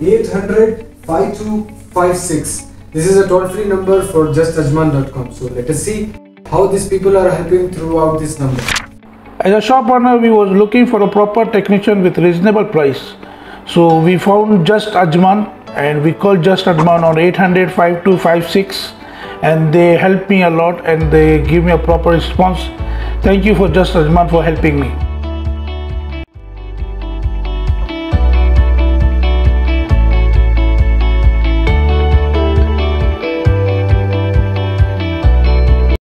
800 5256. This is a toll free number for justajman.com. So let us see how these people are helping throughout this number. As a shop owner, we was looking for a proper technician with reasonable price. So we found Just Ajman and we called Just Ajman on 800 5256 and they helped me a lot and they give me a proper response. Thank you for Just Ajman for helping me.